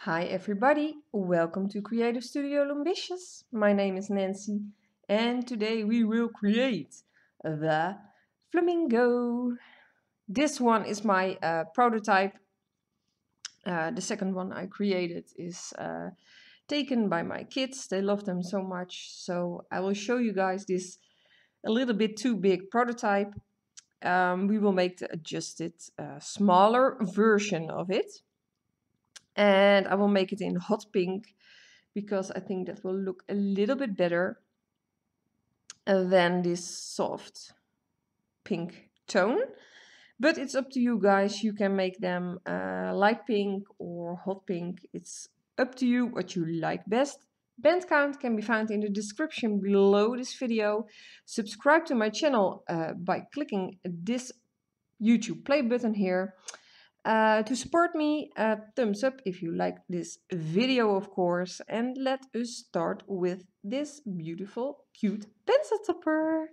Hi everybody, welcome to Creative Studio Loombicious. My name is Nancy and today we will create the flamingo. This one is my uh, prototype. Uh, the second one I created is uh, taken by my kids. They love them so much. So I will show you guys this a little bit too big prototype. Um, we will make the adjusted uh, smaller version of it and I will make it in hot pink because I think that will look a little bit better than this soft pink tone. But it's up to you guys. You can make them uh, light pink or hot pink. It's up to you what you like best. Band count can be found in the description below this video. Subscribe to my channel uh, by clicking this YouTube play button here uh, to support me, uh, thumbs up if you like this video, of course. And let us start with this beautiful, cute pencil topper.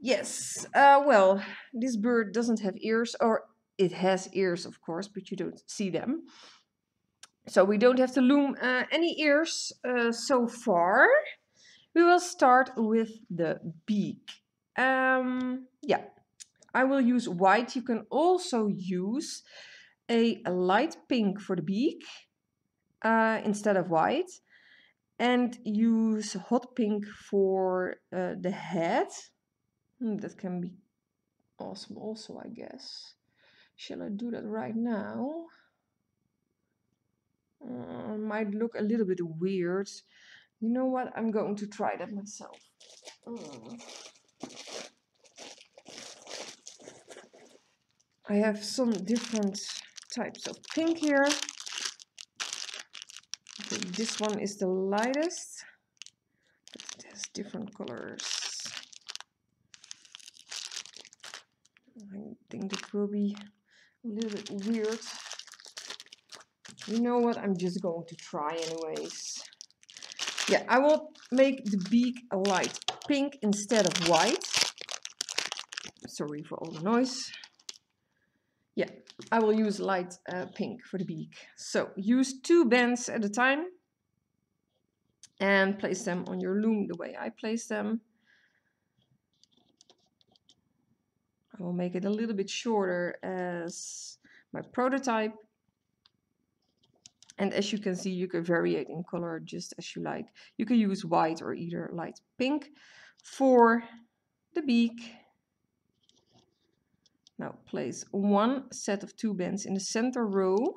Yes, uh, well, this bird doesn't have ears, or it has ears, of course, but you don't see them. So we don't have to loom uh, any ears uh, so far. We will start with the beak. Um, yeah, I will use white. You can also use a, light pink for the beak uh, instead of white. And use hot pink for uh, the head. Hmm, that can be awesome also, I guess. Shall I do that right now? Uh, might look a little bit weird. You know what? I'm going to try that myself. Mm. I have some different types of pink here. Okay, this one is the lightest, it has different colors. I think it will be a little bit weird. You know what? I'm just going to try anyways. Yeah, I will make the beak a light pink instead of white. Sorry for all the noise. Yeah, I will use light uh, pink for the beak. So use two bands at a time and place them on your loom the way I place them. I will make it a little bit shorter as my prototype. And as you can see, you can vary it in color just as you like. You can use white or either light pink for the beak. Now place one set of two bands in the center row.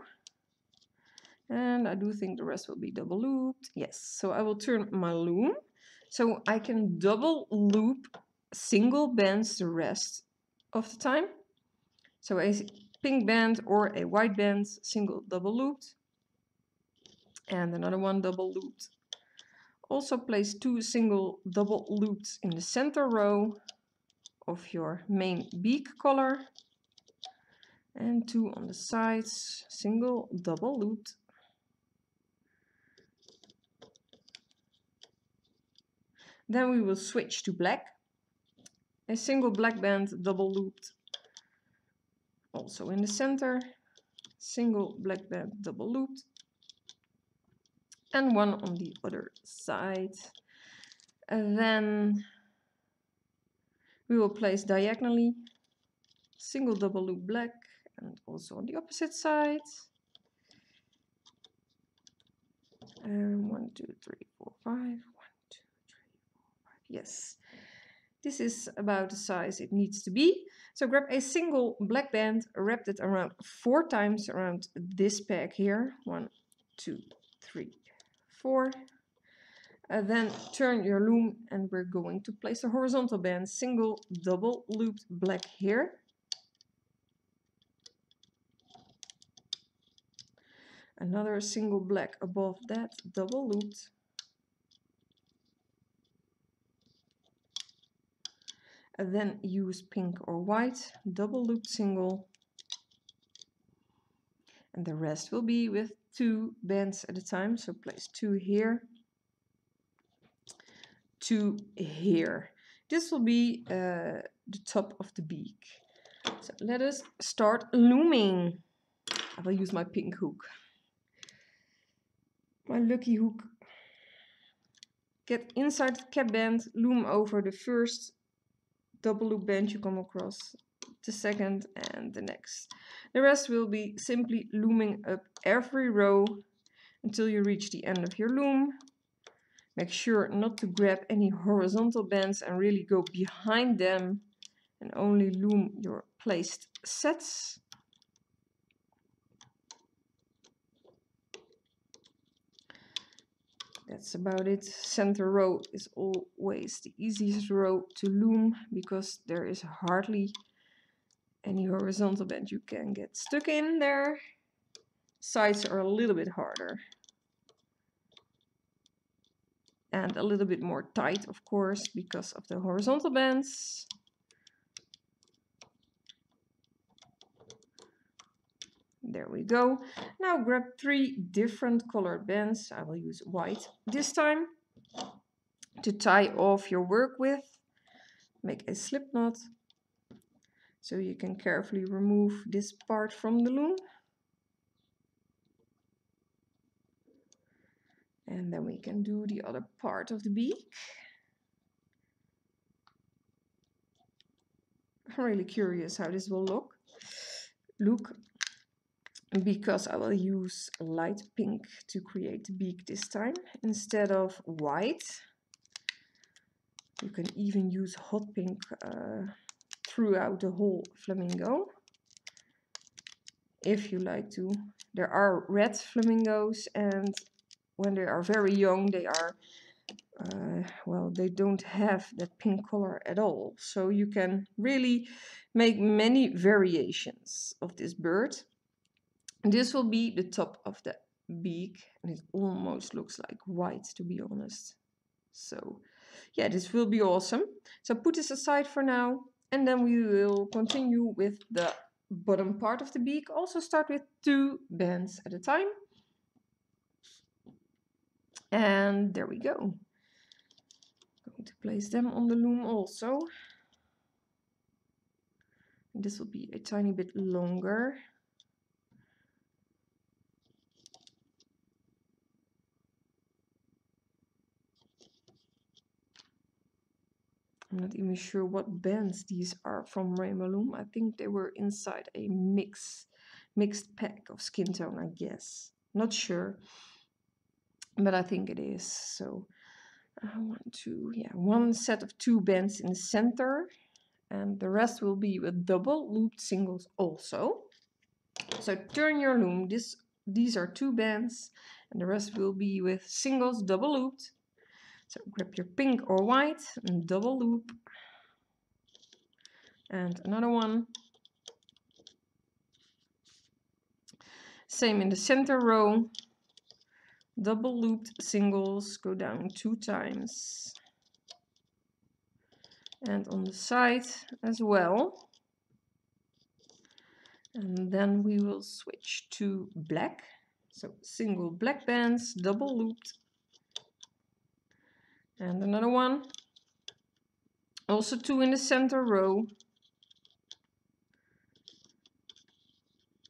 And I do think the rest will be double looped. Yes, so I will turn my loom. So I can double loop single bands the rest of the time. So a pink band or a white band, single double looped. And another one double looped. Also place two single double loops in the center row of your main beak collar and two on the sides, single double looped. Then we will switch to black, a single black band double looped, also in the center, single black band double looped, and one on the other side. And then we will place diagonally single double loop black and also on the opposite side. And one, two, three, four, five. One, two, three, four, five. Yes, this is about the size it needs to be. So grab a single black band, wrap it around four times around this peg here. One, two, three, four. And then turn your loom and we're going to place a horizontal band, single double looped black here. Another single black above that, double looped. And then use pink or white, double looped single. And the rest will be with two bands at a time. So place two here to here. This will be uh, the top of the beak. So let us start looming. I will use my pink hook. my lucky hook. Get inside the cap band, loom over the first double loop band you come across, the second and the next. The rest will be simply looming up every row until you reach the end of your loom. Make sure not to grab any horizontal bands and really go behind them and only loom your placed sets. That's about it. Center row is always the easiest row to loom because there is hardly any horizontal band you can get stuck in there. Sides are a little bit harder. And a little bit more tight, of course, because of the horizontal bands. There we go. Now grab three different colored bands. I will use white this time to tie off your work with. Make a slip knot so you can carefully remove this part from the loom. And then we can do the other part of the beak. I'm really curious how this will look. Look, because I will use light pink to create the beak this time instead of white. You can even use hot pink uh, throughout the whole flamingo if you like to. There are red flamingos and when they are very young they are uh, well they don't have that pink color at all so you can really make many variations of this bird this will be the top of the beak and it almost looks like white to be honest. So yeah, this will be awesome. So put this aside for now and then we will continue with the bottom part of the beak. Also start with two bands at a time. And there we go. Going to place them on the loom also. This will be a tiny bit longer. I'm not even sure what bands these are from Rainbow Loom. I think they were inside a mix, mixed pack of skin tone, I guess. Not sure, but I think it is. So I want to, yeah, one set of two bands in the center and the rest will be with double looped singles also. So turn your loom, this, these are two bands and the rest will be with singles double looped so grab your pink or white and double loop. And another one. Same in the center row. Double looped singles go down two times. And on the side as well. And then we will switch to black. So single black bands, double looped and another one also two in the center row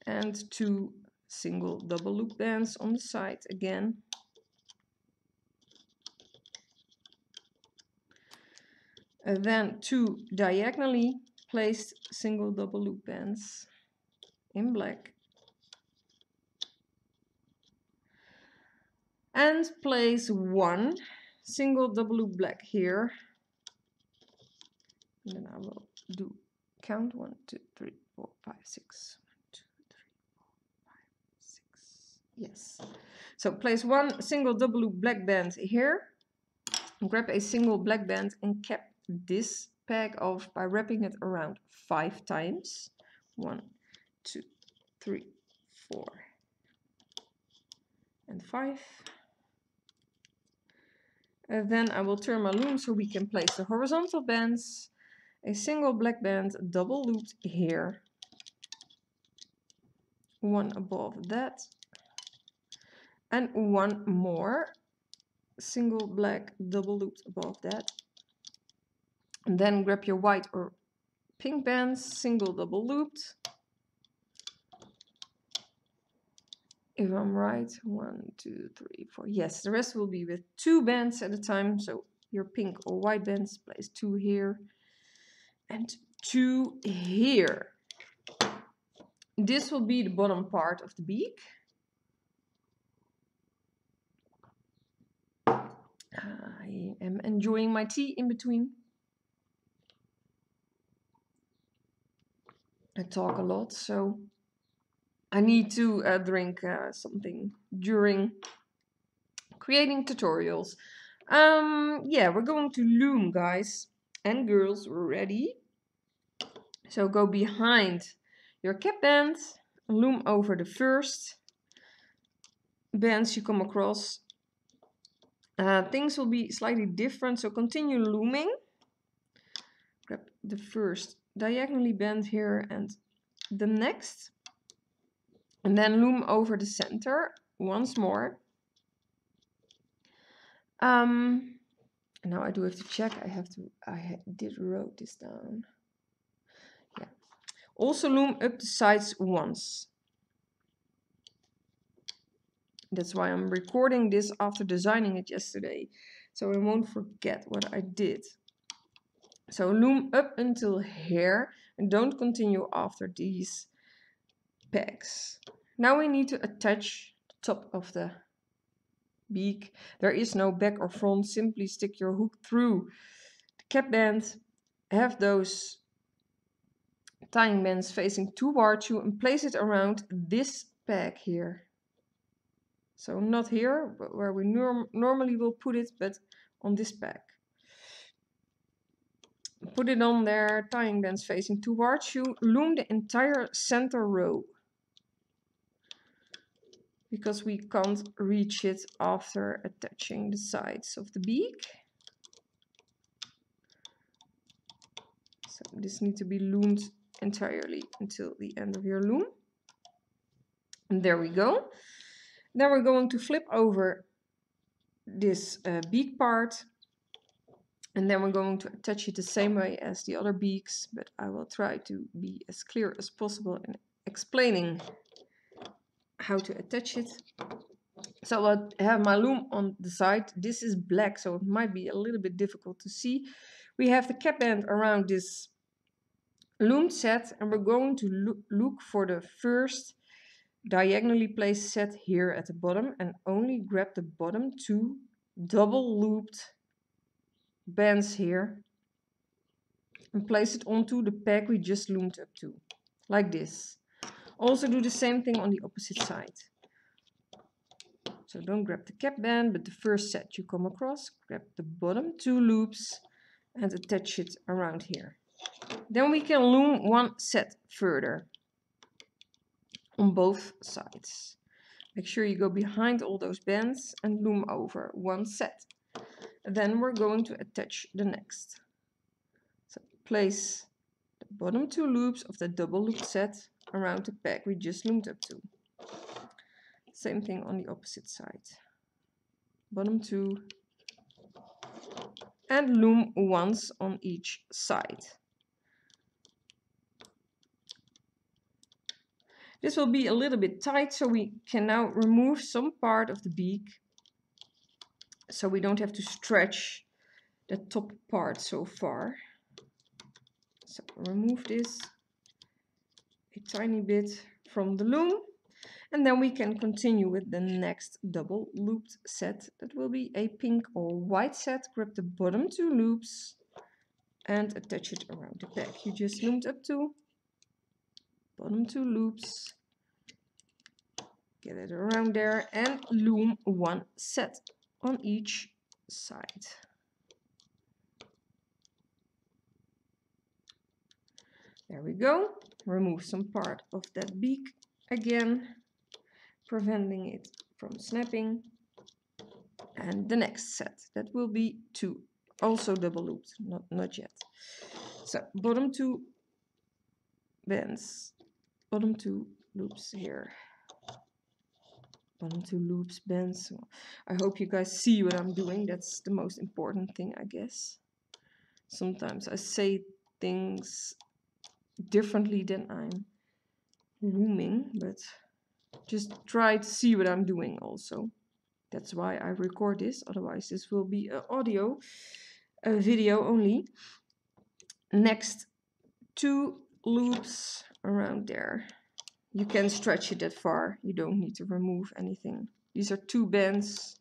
and two single double loop bands on the side again. And then two diagonally placed single double loop bands in black. And place one single double loop black here. And then I will do count one two three four five six one two three four five six yes. So place one single double loop black band here. Grab a single black band and cap this peg off by wrapping it around five times. One two three four and five. And then I will turn my loom so we can place the horizontal bands, a single black band double looped here, one above that, and one more single black double looped above that. And then grab your white or pink bands, single double looped, if I'm right. One, two, three, four. Yes, the rest will be with two bands at a time. So your pink or white bands, place two here and two here. This will be the bottom part of the beak. I am enjoying my tea in between. I talk a lot, so I need to uh, drink uh, something during creating tutorials. Um, yeah, we're going to loom, guys and girls. Ready? So go behind your cap band, loom over the first bands you come across. Uh, things will be slightly different, so continue looming. Grab the first diagonally bend here and the next. And then loom over the center once more. Um, now I do have to check. I have to, I did wrote this down. Yeah. Also loom up the sides once. That's why I'm recording this after designing it yesterday. So I won't forget what I did. So loom up until here and don't continue after these pegs. Now we need to attach the top of the beak. There is no back or front, simply stick your hook through the cap band, have those tying bands facing towards you and place it around this peg here. So not here, where we norm normally will put it, but on this peg. Put it on there, tying bands facing towards you. Loom the entire center row. Because we can't reach it after attaching the sides of the beak. So this needs to be loomed entirely until the end of your loom. And there we go. Then we're going to flip over this uh, beak part and then we're going to attach it the same way as the other beaks, but I will try to be as clear as possible in explaining how to attach it. So I have my loom on the side. This is black, so it might be a little bit difficult to see. We have the cap band around this loom set, and we're going to look for the first diagonally place set here at the bottom and only grab the bottom two double looped bands here and place it onto the peg we just loomed up to, like this. Also do the same thing on the opposite side. So don't grab the cap band, but the first set you come across, grab the bottom two loops and attach it around here. Then we can loom one set further on both sides. Make sure you go behind all those bands and loom over one set. Then we're going to attach the next. So place the bottom two loops of the double loop set around the peg we just loomed up to. Same thing on the opposite side. Bottom two and loom once on each side. This will be a little bit tight, so we can now remove some part of the beak so we don't have to stretch the top part so far. So remove this a tiny bit from the loom and then we can continue with the next double looped set. That will be a pink or white set. Grab the bottom two loops and attach it around the back. You just loomed up to bottom two loops get it around there and loom one set on each side. There we go. Remove some part of that beak again, preventing it from snapping. And the next set, that will be two, also double looped, not, not yet. So bottom two bends, bottom two loops here bottom two loops bends I hope you guys see what I'm doing that's the most important thing I guess sometimes I say things differently than I'm looming but just try to see what I'm doing also. That's why I record this, otherwise this will be an audio, a video only. Next, two loops around there. You can stretch it that far, you don't need to remove anything. These are two bands.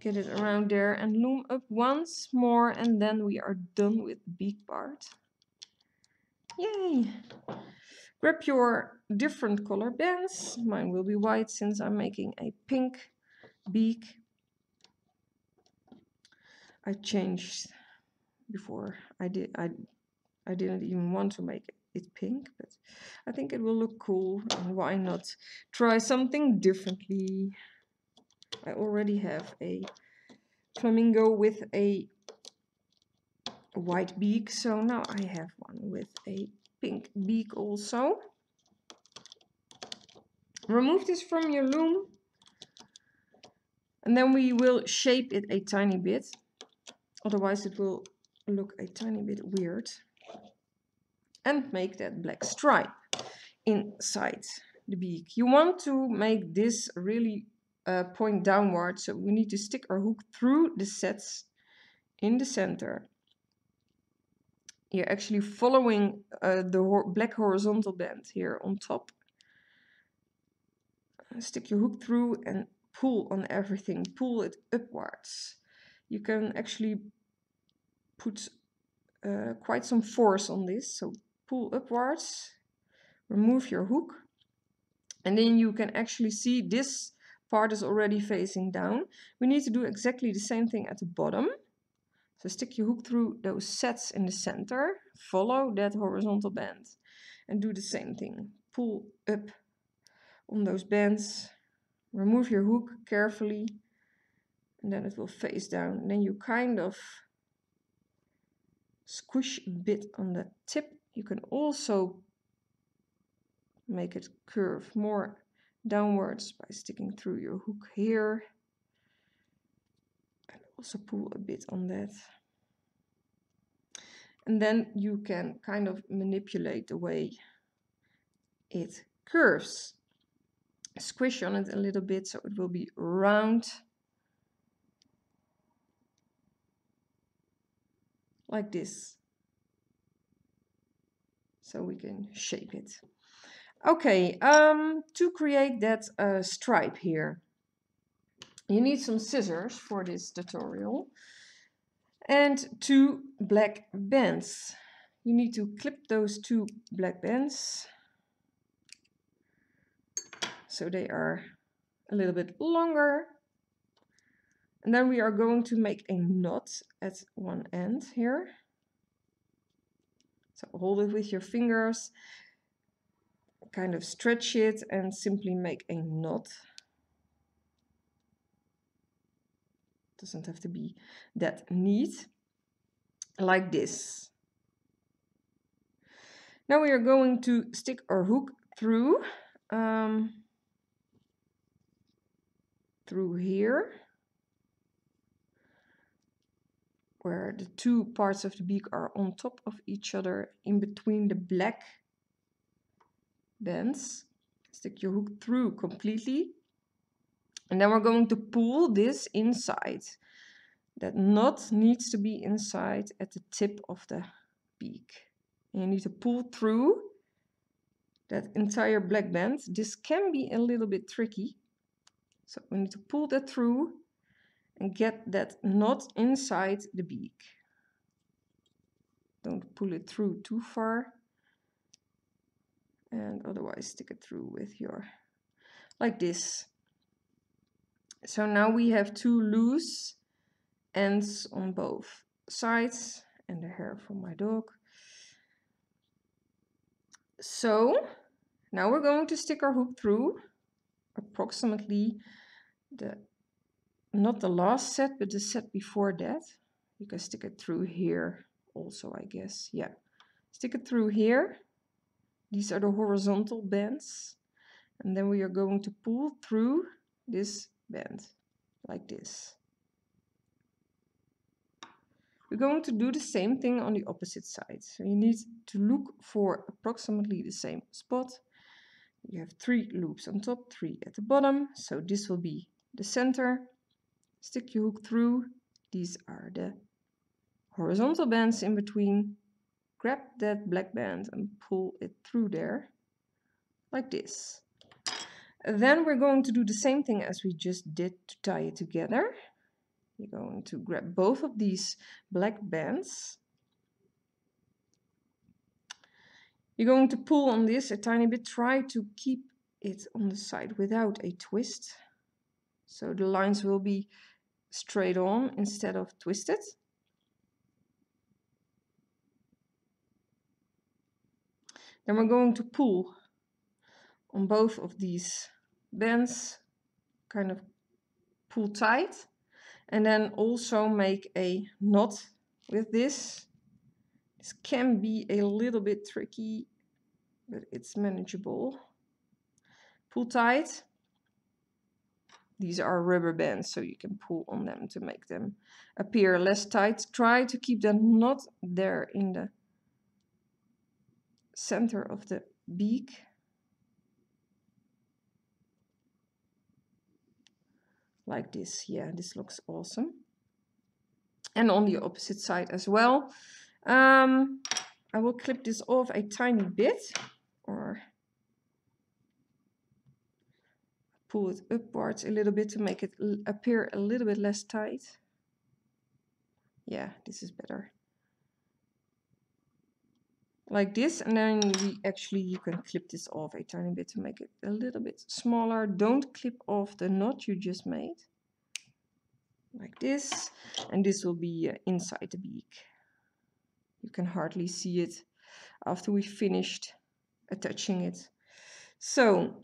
Get it around there and loom up once more and then we are done with the beak part. Yay! Grab your different color bands. Mine will be white since I'm making a pink beak. I changed before I did I I didn't even want to make it pink but I think it will look cool and why not try something differently? I already have a flamingo with a white beak so now I have one with a pink beak also. Remove this from your loom and then we will shape it a tiny bit. Otherwise it will look a tiny bit weird and make that black stripe inside the beak. You want to make this really uh, point downward so we need to stick our hook through the sets in the center. You're actually following uh, the ho black horizontal band here on top. Stick your hook through and pull on everything, pull it upwards. You can actually put uh, quite some force on this. So pull upwards, remove your hook, and then you can actually see this part is already facing down. We need to do exactly the same thing at the bottom. So stick your hook through those sets in the center, follow that horizontal band and do the same thing. Pull up on those bands, remove your hook carefully and then it will face down. And then you kind of squish a bit on the tip. You can also make it curve more downwards by sticking through your hook here. And also pull a bit on that. And then you can kind of manipulate the way it curves. Squish on it a little bit so it will be round like this. So we can shape it. Okay, um, to create that uh, stripe here, you need some scissors for this tutorial and two black bands. You need to clip those two black bands so they are a little bit longer and then we are going to make a knot at one end here. So hold it with your fingers, kind of stretch it and simply make a knot. Doesn't have to be that neat, like this. Now we are going to stick our hook through, um, through here. Where the two parts of the beak are on top of each other in between the black bands. Stick your hook through completely. And then we're going to pull this inside. That knot needs to be inside at the tip of the beak. And you need to pull through that entire black band. This can be a little bit tricky. So we need to pull that through and get that knot inside the beak. Don't pull it through too far and otherwise stick it through with your like this. So now we have two loose ends on both sides and the hair from my dog. So now we're going to stick our hook through approximately the not the last set, but the set before that. You can stick it through here also, I guess. Yeah, stick it through here. These are the horizontal bands. And then we are going to pull through this band, like this. We're going to do the same thing on the opposite side. So you need to look for approximately the same spot. you have three loops on top, three at the bottom. So this will be the center. Stick your hook through. These are the horizontal bands in between. Grab that black band and pull it through there like this. Then we're going to do the same thing as we just did to tie it together. You're going to grab both of these black bands. You're going to pull on this a tiny bit. Try to keep it on the side without a twist. So the lines will be straight on instead of twisted. Then we're going to pull on both of these bands, kind of pull tight, and then also make a knot with this. This can be a little bit tricky, but it's manageable. Pull tight. These are rubber bands, so you can pull on them to make them appear less tight. Try to keep them not there in the center of the beak. Like this. Yeah, this looks awesome. And on the opposite side as well. Um, I will clip this off a tiny bit or pull it upwards a little bit to make it appear a little bit less tight. Yeah, this is better. Like this, and then we actually, you can clip this off a tiny bit to make it a little bit smaller. Don't clip off the knot you just made. Like this, and this will be uh, inside the beak. You can hardly see it after we finished attaching it. So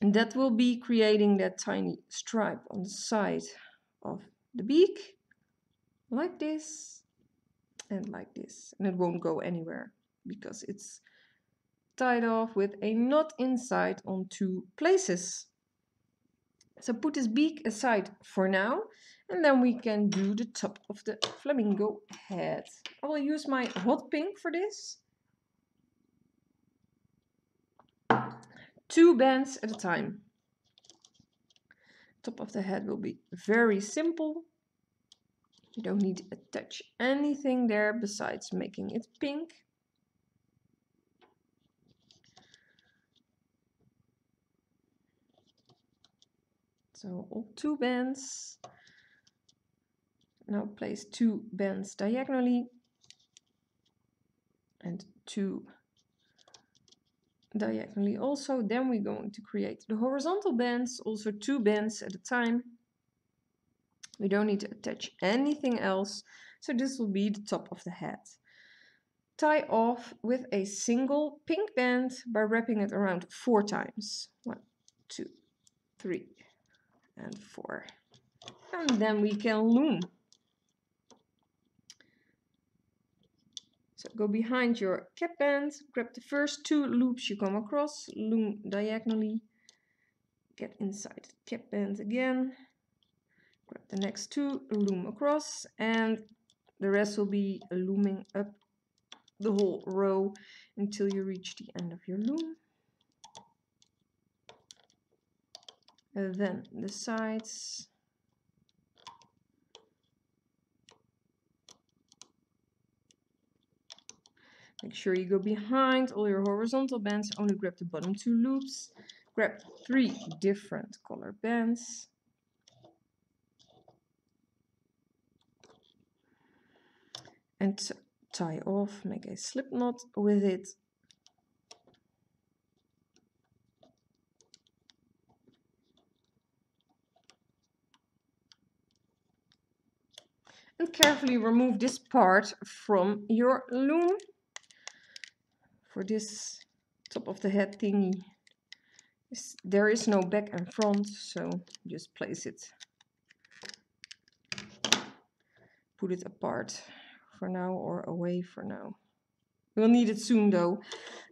that will be creating that tiny stripe on the side of the beak like this and like this and it won't go anywhere because it's tied off with a knot inside on two places. So put this beak aside for now and then we can do the top of the flamingo head. I will use my hot pink for this. Two bands at a time. Top of the head will be very simple. You don't need to attach anything there besides making it pink. So all two bands. Now place two bands diagonally and two diagonally also. Then we're going to create the horizontal bands, also two bands at a time. We don't need to attach anything else. So this will be the top of the head. Tie off with a single pink band by wrapping it around four times. One, two, three, and four. And then we can loom. So go behind your cap band, grab the first two loops you come across, loom diagonally, get inside the cap band again, grab the next two, loom across, and the rest will be looming up the whole row until you reach the end of your loom. And then the sides. Make sure you go behind all your horizontal bands, only grab the bottom two loops. Grab three different color bands. And tie off, make a slip knot with it and carefully remove this part from your loom for this top of the head thingy there is no back and front so just place it. Put it apart for now or away for now. We'll need it soon though.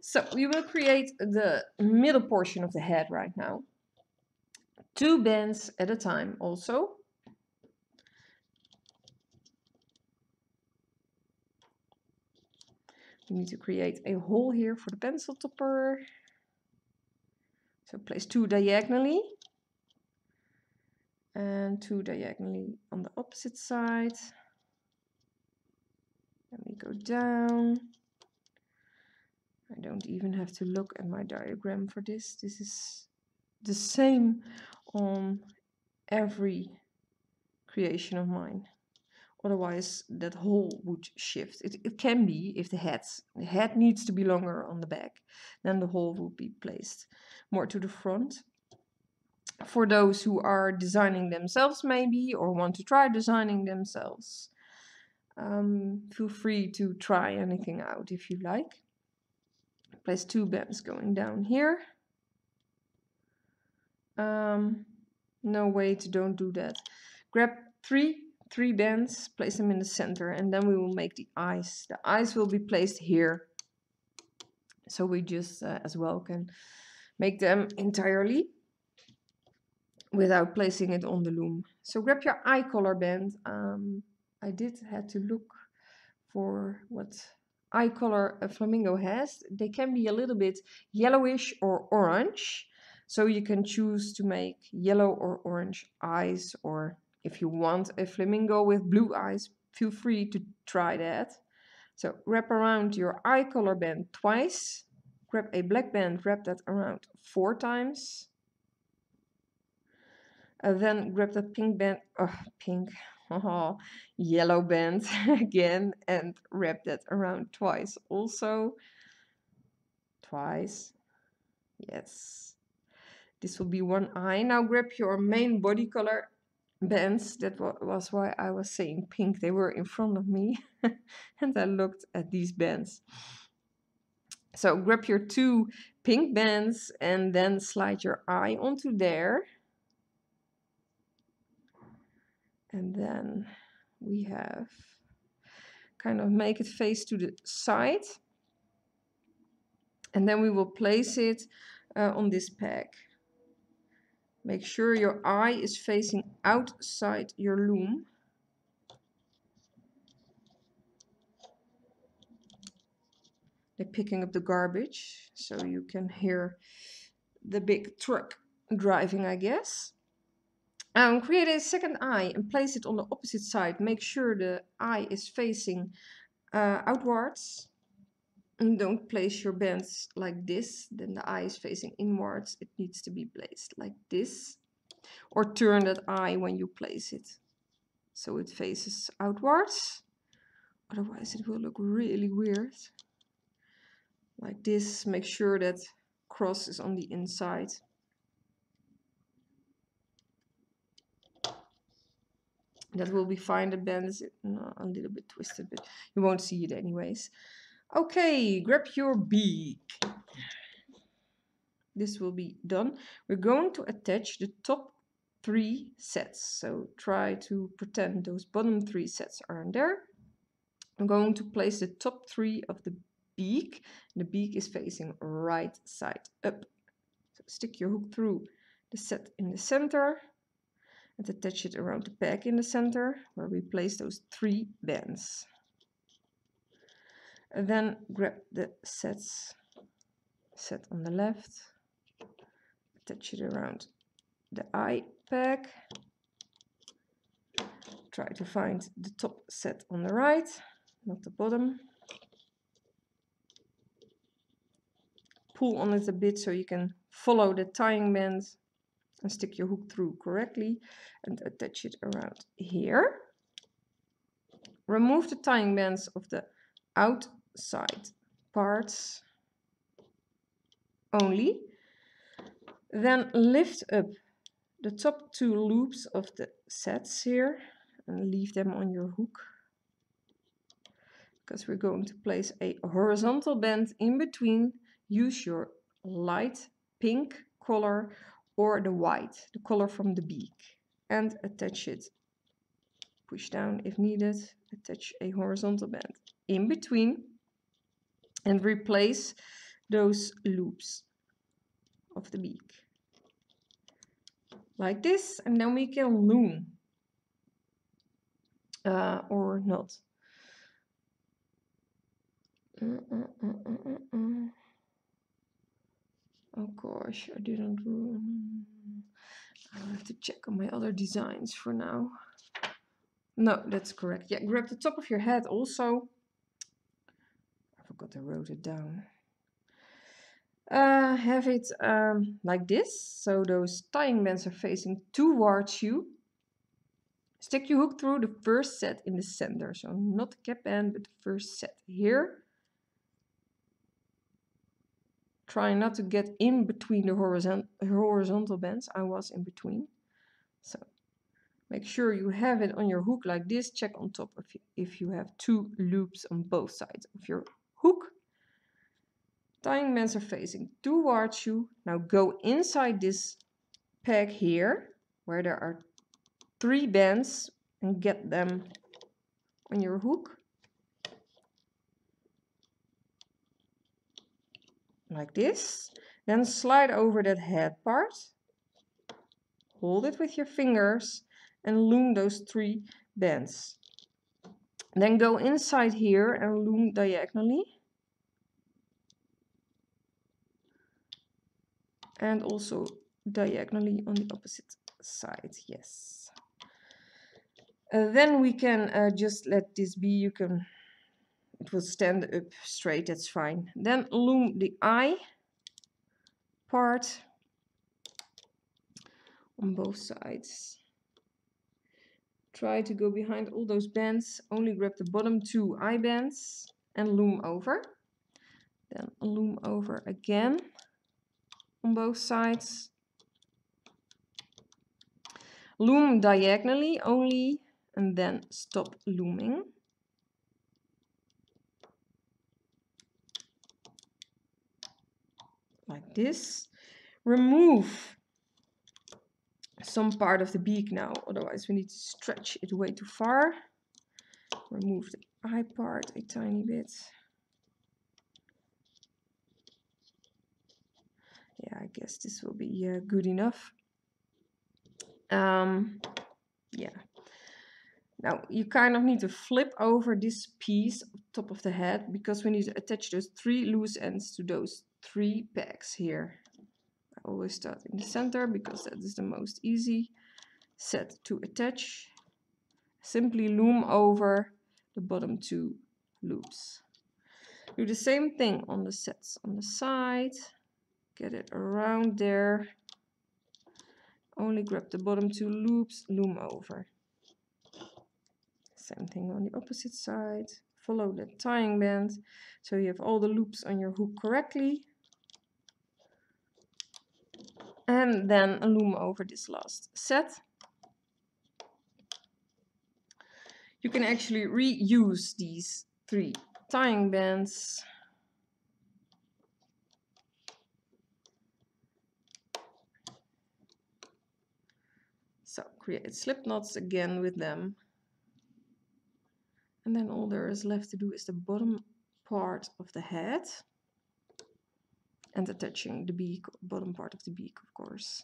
So we will create the middle portion of the head right now. Two bands at a time also We need to create a hole here for the pencil topper. So place two diagonally and two diagonally on the opposite side. Let me go down. I don't even have to look at my diagram for this. This is the same on every creation of mine. Otherwise, that hole would shift. It, it can be if the head, the head needs to be longer on the back, then the hole would be placed more to the front. For those who are designing themselves maybe, or want to try designing themselves, um, feel free to try anything out if you like. Place two bends going down here. Um, no wait, don't do that. Grab three three bends, place them in the center, and then we will make the eyes. The eyes will be placed here. So we just uh, as well can make them entirely without placing it on the loom. So grab your eye color band. Um, I did had to look for what eye color a flamingo has. They can be a little bit yellowish or orange. So you can choose to make yellow or orange eyes or if you want a flamingo with blue eyes, feel free to try that. So wrap around your eye color band twice. Grab a black band, wrap that around four times. And then grab the pink band, oh, pink, oh, yellow band again and wrap that around twice also. Twice. Yes. This will be one eye. Now grab your main body color bands. That was why I was saying pink. They were in front of me and I looked at these bands. So grab your two pink bands and then slide your eye onto there. And then we have kind of make it face to the side. And then we will place it uh, on this peg. Make sure your eye is facing outside your loom. They're picking up the garbage, so you can hear the big truck driving, I guess. Um, create a second eye and place it on the opposite side. Make sure the eye is facing uh, outwards. And don't place your bands like this, then the eye is facing inwards. It needs to be placed like this. Or turn that eye when you place it. So it faces outwards. Otherwise it will look really weird. Like this, make sure that cross is on the inside. That will be fine, the band is uh, a little bit twisted, but you won't see it anyways. Okay, grab your beak. This will be done. We're going to attach the top three sets. So try to pretend those bottom three sets aren't there. I'm going to place the top three of the beak. The beak is facing right side up. So stick your hook through the set in the center and attach it around the peg in the center where we place those three bands. Then grab the sets, set on the left, attach it around the eye peg. Try to find the top set on the right, not the bottom. Pull on it a bit so you can follow the tying band and stick your hook through correctly and attach it around here. Remove the tying bands of the out side parts only. Then lift up the top two loops of the sets here and leave them on your hook because we're going to place a horizontal band in between. Use your light pink color or the white, the color from the beak and attach it. Push down if needed, attach a horizontal band in between and replace those loops of the beak like this and then we can loom uh, or not mm, mm, okay gosh, I didn't ruin. I'll have to check on my other designs for now. No, that's correct. Yeah, grab the top of your head also. I forgot to wrote it down. Uh, have it um, like this. So those tying bands are facing towards you. Stick your hook through the first set in the center. So not the cap band, but the first set here. Try not to get in between the horizontal, horizontal bands. I was in between. So make sure you have it on your hook like this. Check on top if you, if you have two loops on both sides of your hook. Tying bands are facing towards you. Now go inside this peg here where there are three bands and get them on your hook. like this. Then slide over that head part. Hold it with your fingers and loom those three bands. Then go inside here and loom diagonally. And also diagonally on the opposite side, yes. Uh, then we can uh, just let this be, you can it will stand up straight, that's fine. Then loom the eye part on both sides. Try to go behind all those bands, only grab the bottom two eye bands and loom over. Then loom over again on both sides. Loom diagonally only and then stop looming. like this. Remove some part of the beak now, otherwise we need to stretch it way too far. Remove the eye part a tiny bit. Yeah, I guess this will be uh, good enough. Um, yeah. Now you kind of need to flip over this piece top of the head because we need to attach those three loose ends to those three pegs here. Always start in the center because that is the most easy set to attach. Simply loom over the bottom two loops. Do the same thing on the sets on the side. Get it around there. Only grab the bottom two loops, loom over. Same thing on the opposite side. Follow the tying band so you have all the loops on your hook correctly and then loom over this last set. You can actually reuse these three tying bands. So create slip knots again with them. And then all there is left to do is the bottom part of the head and attaching the beak, bottom part of the beak, of course.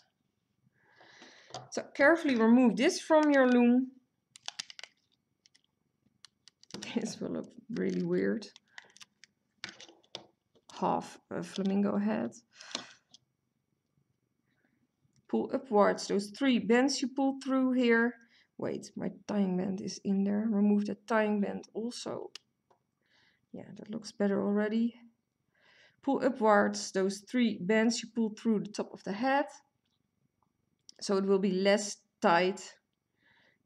So carefully remove this from your loom. This will look really weird. Half a flamingo head. Pull upwards those three bends you pull through here. Wait, my tying band is in there. Remove that tying band also. Yeah, that looks better already pull upwards those three bands you pull through the top of the head. So it will be less tight.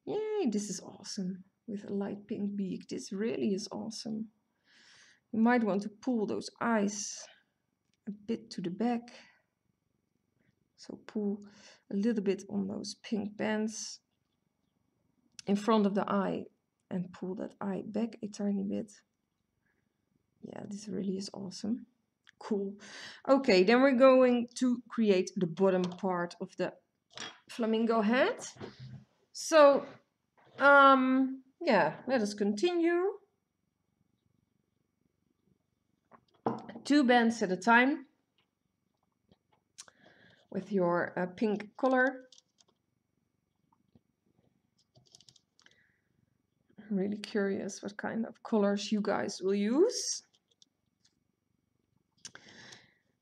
Yay this is awesome. With a light pink beak this really is awesome. You might want to pull those eyes a bit to the back. So pull a little bit on those pink bands in front of the eye and pull that eye back a tiny bit. Yeah this really is awesome cool. Okay, then we're going to create the bottom part of the flamingo head. So, um, yeah, let us continue. Two bands at a time with your uh, pink color. I'm really curious what kind of colors you guys will use.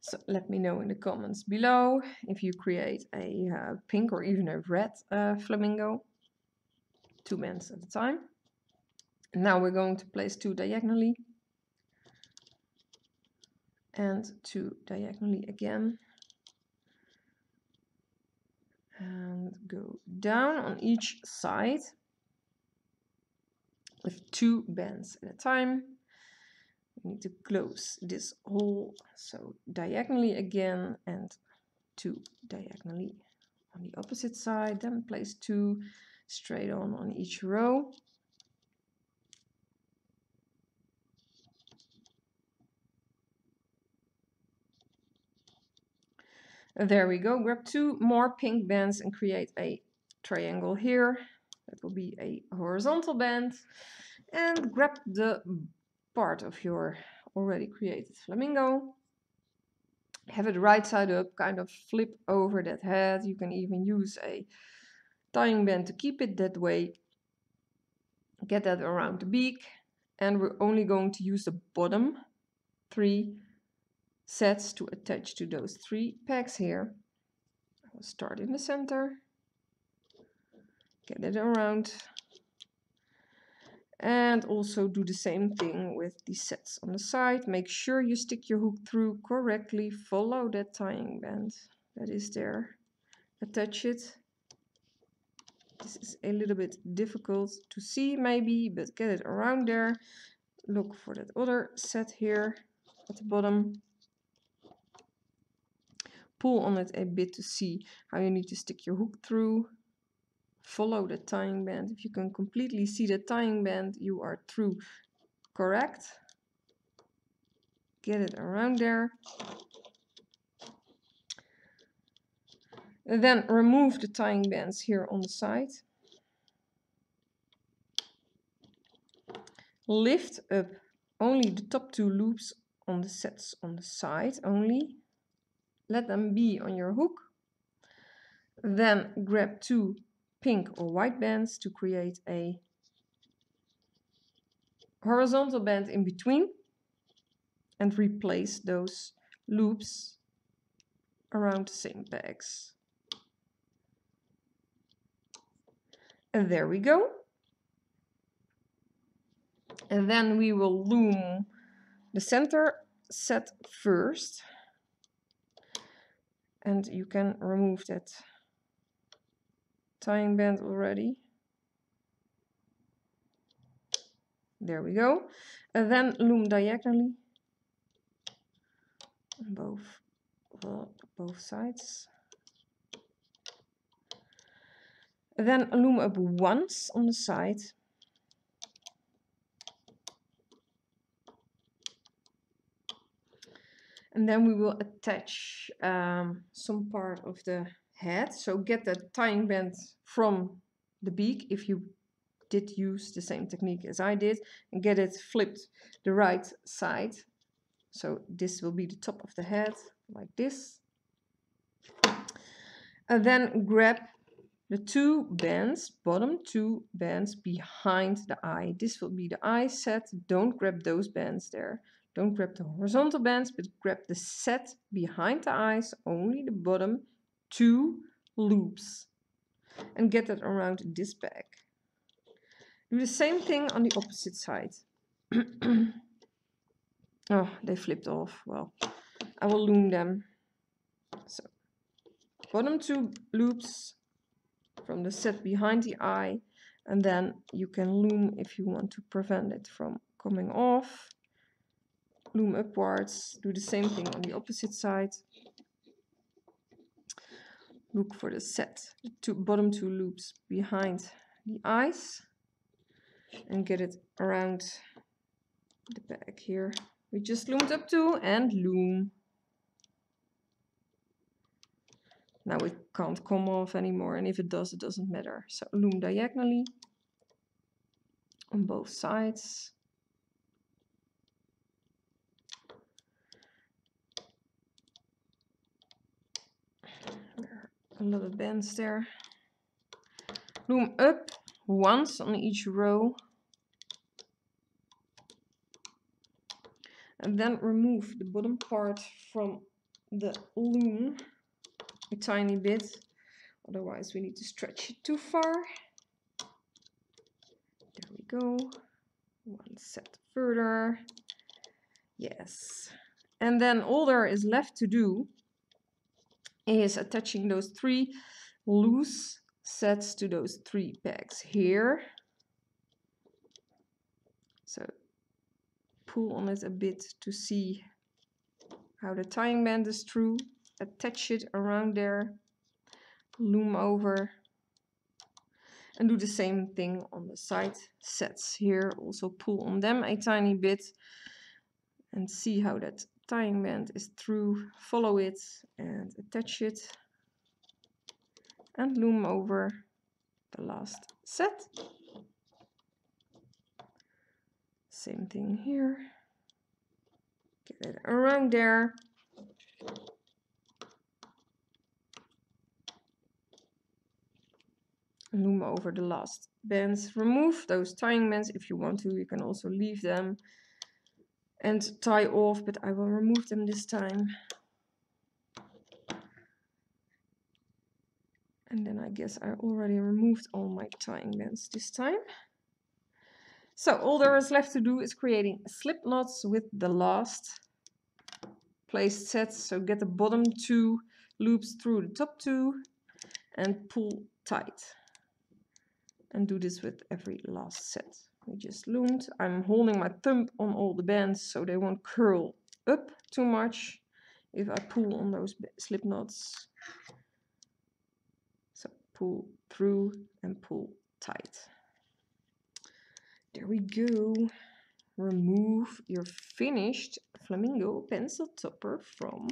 So let me know in the comments below if you create a uh, pink or even a red uh, flamingo. Two bands at a time. now we're going to place two diagonally. And two diagonally again. And go down on each side with two bands at a time we need to close this hole. So diagonally again and two diagonally on the opposite side then place two straight on on each row. There we go grab two more pink bands and create a triangle here. That will be a horizontal band. And grab the part of your already created flamingo. Have it right side up, kind of flip over that head. You can even use a tying band to keep it that way. Get that around the beak. And we're only going to use the bottom three sets to attach to those three pegs here. I will start in the center. Get it around and also do the same thing with the sets on the side. Make sure you stick your hook through correctly. Follow that tying band that is there. Attach it. This is a little bit difficult to see maybe, but get it around there. Look for that other set here at the bottom. Pull on it a bit to see how you need to stick your hook through follow the tying band. If you can completely see the tying band, you are through correct. Get it around there. And then remove the tying bands here on the side. Lift up only the top two loops on the sets on the side only. Let them be on your hook. Then grab two pink or white bands to create a horizontal band in between and replace those loops around the same pegs. And there we go. And then we will loom the center set first. And you can remove that tying band already. There we go. And then loom diagonally on both, both sides. And then loom up once on the side. And then we will attach um, some part of the head. So get that tying band from the beak if you did use the same technique as I did and get it flipped the right side. So this will be the top of the head like this. And then grab the two bands, bottom two bands behind the eye. This will be the eye set. Don't grab those bands there. Don't grab the horizontal bands, but grab the set behind the eyes, only the bottom two loops and get that around this bag. Do the same thing on the opposite side. oh, they flipped off. Well, I will loom them. So, bottom two loops from the set behind the eye and then you can loom if you want to prevent it from coming off. Loom upwards, do the same thing on the opposite side look for the set, the two, bottom two loops behind the eyes and get it around the back here. We just loomed up to and loom. Now it can't come off anymore and if it does, it doesn't matter. So loom diagonally on both sides. A lot of bands there. Loom up once on each row. And then remove the bottom part from the loom a tiny bit. Otherwise we need to stretch it too far. There we go. One set further. Yes. And then all there is left to do is attaching those three loose sets to those three pegs here. So pull on it a bit to see how the tying band is through. Attach it around there. Loom over. And do the same thing on the side sets here. Also pull on them a tiny bit and see how that tying band is through follow it and attach it and loom over the last set same thing here get it around there loom over the last bands. Remove those tying bands if you want to. You can also leave them and tie off, but I will remove them this time. And then I guess I already removed all my tying bands this time. So all there is left to do is creating slip knots with the last placed sets. So get the bottom two loops through the top two and pull tight and do this with every last set. We just loomed. I'm holding my thumb on all the bands so they won't curl up too much if I pull on those slip knots. So pull through and pull tight. There we go. Remove your finished flamingo pencil topper from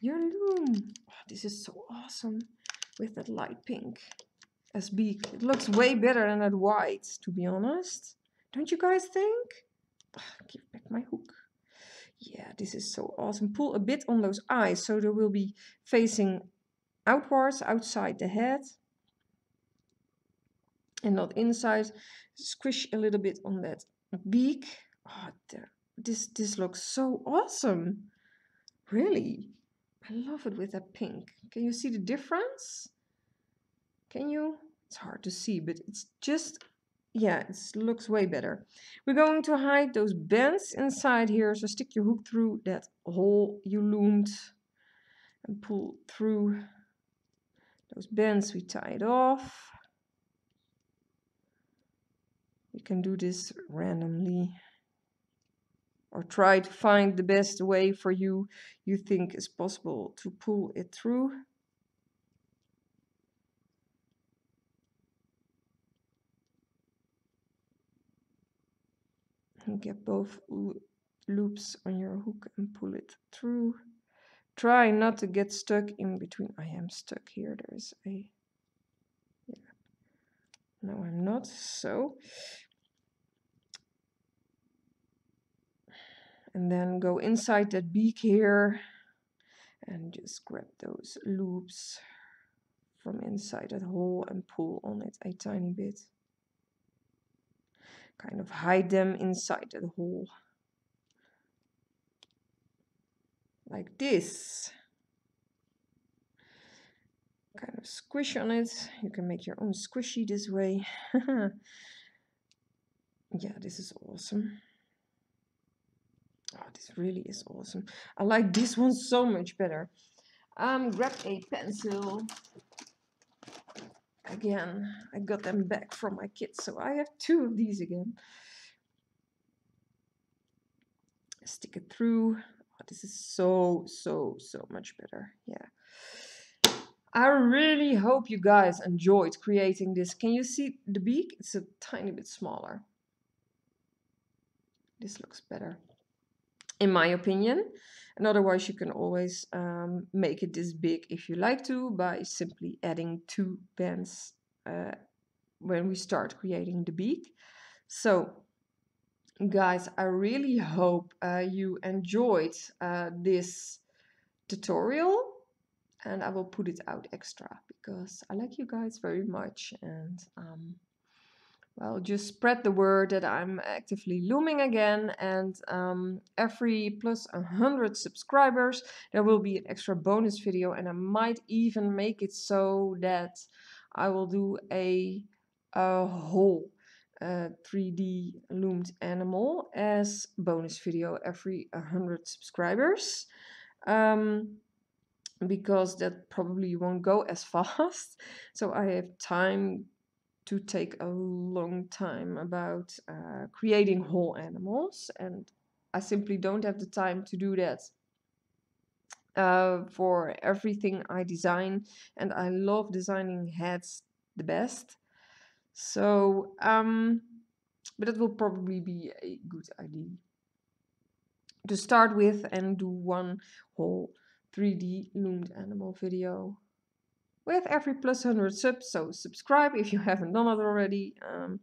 your loom. Oh, this is so awesome with that light pink as beak. It looks way better than that white, to be honest. Don't you guys think? Ugh, give back my hook. Yeah, this is so awesome. Pull a bit on those eyes so they will be facing outwards, outside the head. And not inside. Squish a little bit on that beak. Oh. This, this looks so awesome. Really. I love it with that pink. Can you see the difference? Can you? It's hard to see, but it's just, yeah, it looks way better. We're going to hide those bends inside here. So stick your hook through that hole you loomed and pull through those bends we tie it off. You can do this randomly or try to find the best way for you you think is possible to pull it through. And get both loops on your hook and pull it through. Try not to get stuck in between. I am stuck here. There's a yeah. No, I'm not. So and then go inside that beak here and just grab those loops from inside that hole and pull on it a tiny bit kind of hide them inside the hole. Like this. Kind of squish on it. You can make your own squishy this way. yeah, this is awesome. Oh, this really is awesome. I like this one so much better. Um, grab a pencil again. I got them back from my kids, so I have two of these again. Stick it through. Oh, this is so, so, so much better. Yeah. I really hope you guys enjoyed creating this. Can you see the beak? It's a tiny bit smaller. This looks better, in my opinion. And otherwise you can always um, make it this big if you like to by simply adding two bands uh, when we start creating the beak. So guys, I really hope uh, you enjoyed uh, this tutorial and I will put it out extra because I like you guys very much and um, well, just spread the word that I'm actively looming again and um, every plus 100 subscribers there will be an extra bonus video and I might even make it so that I will do a, a whole uh, 3D loomed animal as bonus video every 100 subscribers. Um, because that probably won't go as fast so I have time to take a long time about uh, creating whole animals and I simply don't have the time to do that uh, for everything I design and I love designing heads the best. So um, but that will probably be a good idea. To start with and do one whole 3D loomed animal video with every plus 100 subs. So subscribe if you haven't done it already. Um,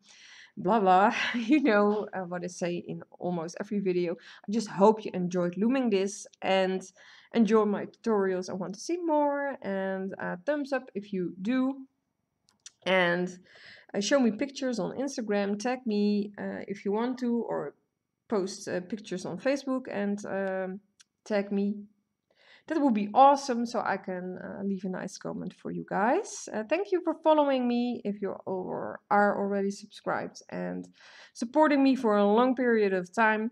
blah blah. you know uh, what I say in almost every video. I just hope you enjoyed looming this and enjoy my tutorials. I want to see more and uh, thumbs up if you do. And uh, show me pictures on Instagram. Tag me uh, if you want to or post uh, pictures on Facebook and um, tag me that would be awesome so I can uh, leave a nice comment for you guys. Uh, thank you for following me if you are already subscribed and supporting me for a long period of time.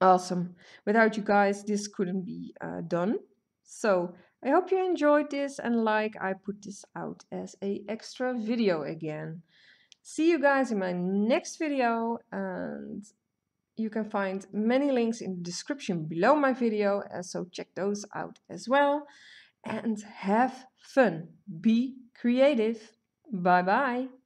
Awesome. Without you guys, this couldn't be uh, done. So I hope you enjoyed this and like I put this out as a extra video again. See you guys in my next video and you can find many links in the description below my video, so check those out as well. And have fun. Be creative. Bye bye.